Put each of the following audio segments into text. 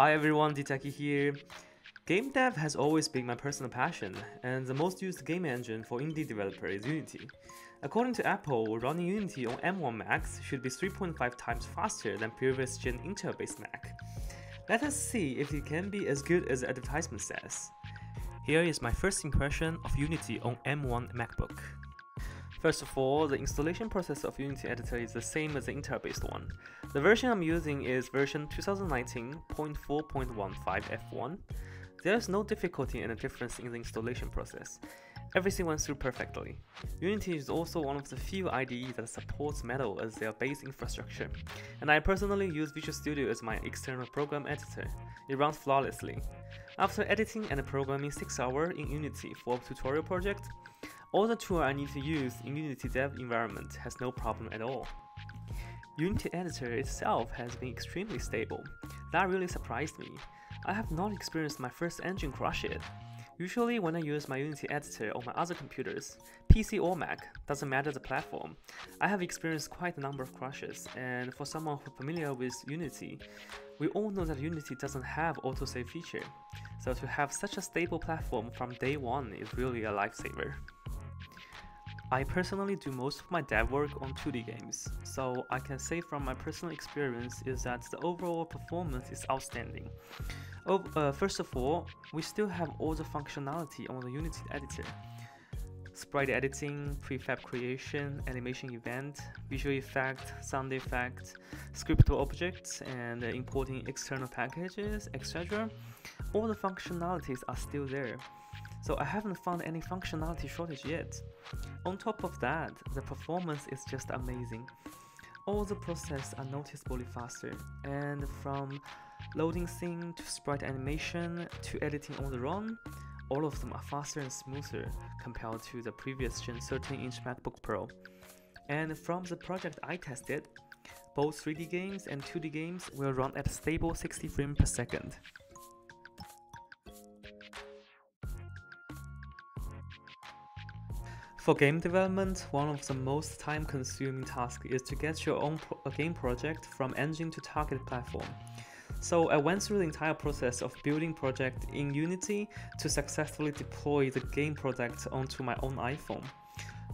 Hi everyone, DiTeki here. Game dev has always been my personal passion, and the most used game engine for indie developer is Unity. According to Apple, running Unity on M1 Macs should be 3.5 times faster than previous gen Intel based Mac. Let us see if it can be as good as the advertisement says. Here is my first impression of Unity on M1 MacBook. First of all, the installation process of Unity Editor is the same as the Intel-based one. The version I'm using is version 2019.4.15 F1. There is no difficulty and a difference in the installation process. Everything went through perfectly. Unity is also one of the few IDEs that supports Metal as their base infrastructure, and I personally use Visual Studio as my external program editor. It runs flawlessly. After editing and programming 6 hours in Unity for a tutorial project, all the tool I need to use in Unity dev environment has no problem at all. Unity editor itself has been extremely stable. That really surprised me. I have not experienced my first engine crash yet. Usually when I use my Unity editor on my other computers, PC or Mac, doesn't matter the platform, I have experienced quite a number of crashes, and for someone who familiar with Unity, we all know that Unity doesn't have autosave feature, so to have such a stable platform from day one is really a lifesaver. I personally do most of my dev work on 2D games, so I can say from my personal experience is that the overall performance is outstanding. Oh, uh, first of all, we still have all the functionality on the Unity editor. Sprite editing, prefab creation, animation event, visual effect, sound effect, scriptable objects, and importing external packages, etc. All the functionalities are still there so I haven't found any functionality shortage yet. On top of that, the performance is just amazing. All the processes are noticeably faster, and from loading scene to sprite animation to editing on the run, all of them are faster and smoother compared to the previous gen 13-inch MacBook Pro. And from the project I tested, both 3D games and 2D games will run at stable 60 frames per second. For game development, one of the most time-consuming tasks is to get your own pro game project from engine to target platform. So I went through the entire process of building project in Unity to successfully deploy the game product onto my own iPhone.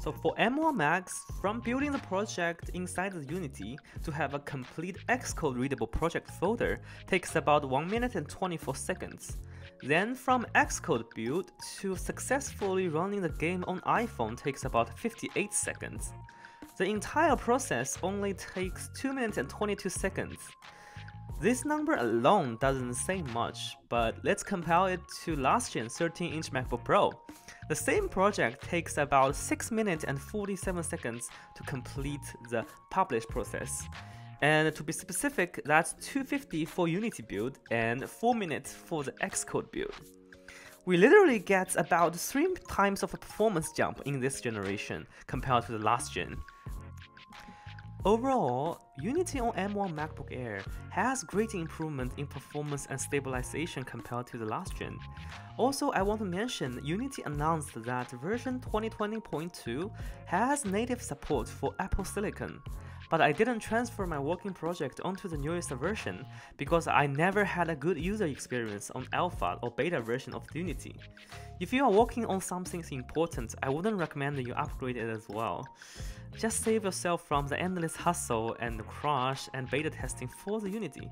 So for M1 Macs, from building the project inside the Unity to have a complete Xcode readable project folder takes about 1 minute and 24 seconds. Then from Xcode build to successfully running the game on iPhone takes about 58 seconds. The entire process only takes 2 minutes and 22 seconds. This number alone doesn't say much, but let's compare it to last gen 13-inch MacBook Pro. The same project takes about 6 minutes and 47 seconds to complete the publish process. And to be specific, that's 250 for Unity build and 4 minutes for the Xcode build. We literally get about 3 times of a performance jump in this generation compared to the last gen. Overall, Unity on M1 MacBook Air has great improvement in performance and stabilization compared to the last gen. Also, I want to mention Unity announced that version 2020.2 has native support for Apple Silicon but I didn't transfer my working project onto the newest version because I never had a good user experience on alpha or beta version of Unity. If you are working on something important, I wouldn't recommend you upgrade it as well. Just save yourself from the endless hustle and crash and beta testing for the Unity.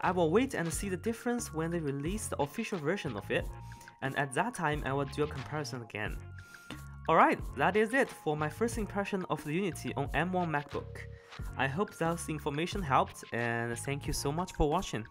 I will wait and see the difference when they release the official version of it, and at that time I will do a comparison again. Alright, that is it for my first impression of the Unity on M1 MacBook. I hope that information helped and thank you so much for watching.